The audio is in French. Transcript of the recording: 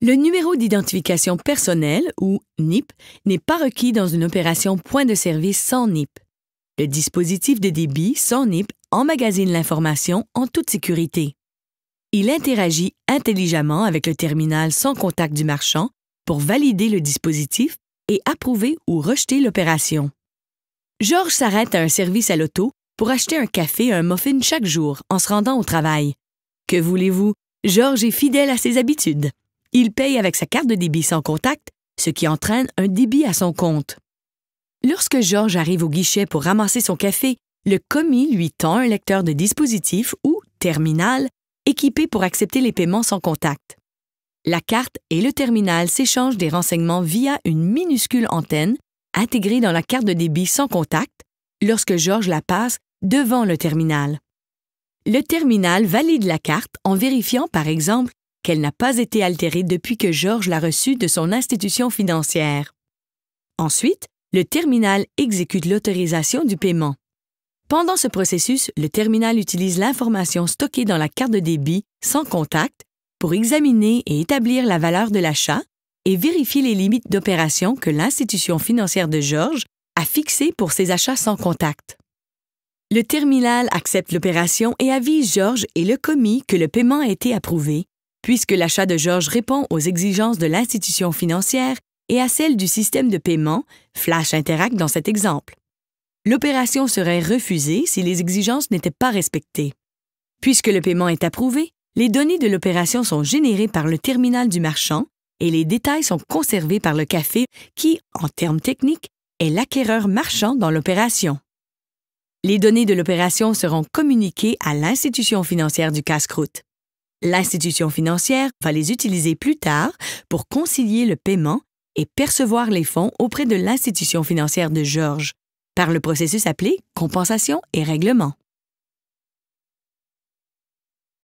Le numéro d'identification personnelle, ou NIP, n'est pas requis dans une opération point de service sans NIP. Le dispositif de débit sans NIP emmagasine l'information en toute sécurité. Il interagit intelligemment avec le terminal sans contact du marchand pour valider le dispositif et approuver ou rejeter l'opération. Georges s'arrête à un service à l'auto pour acheter un café et un muffin chaque jour en se rendant au travail. Que voulez-vous? Georges est fidèle à ses habitudes. Il paye avec sa carte de débit sans contact, ce qui entraîne un débit à son compte. Lorsque Georges arrive au guichet pour ramasser son café, le commis lui tend un lecteur de dispositif ou terminal équipé pour accepter les paiements sans contact. La carte et le terminal s'échangent des renseignements via une minuscule antenne intégrée dans la carte de débit sans contact lorsque Georges la passe devant le terminal. Le terminal valide la carte en vérifiant, par exemple, qu'elle n'a pas été altérée depuis que Georges l'a reçue de son institution financière. Ensuite, le terminal exécute l'autorisation du paiement. Pendant ce processus, le terminal utilise l'information stockée dans la carte de débit sans contact pour examiner et établir la valeur de l'achat et vérifier les limites d'opération que l'institution financière de Georges a fixées pour ses achats sans contact. Le terminal accepte l'opération et avise Georges et le commis que le paiement a été approuvé, puisque l'achat de Georges répond aux exigences de l'institution financière et à celles du système de paiement, Flash Interact dans cet exemple. L'opération serait refusée si les exigences n'étaient pas respectées. Puisque le paiement est approuvé, les données de l'opération sont générées par le terminal du marchand et les détails sont conservés par le café qui, en termes techniques, est l'acquéreur marchand dans l'opération. Les données de l'opération seront communiquées à l'institution financière du casse-croûte. L'institution financière va les utiliser plus tard pour concilier le paiement et percevoir les fonds auprès de l'institution financière de Georges par le processus appelé compensation et règlement.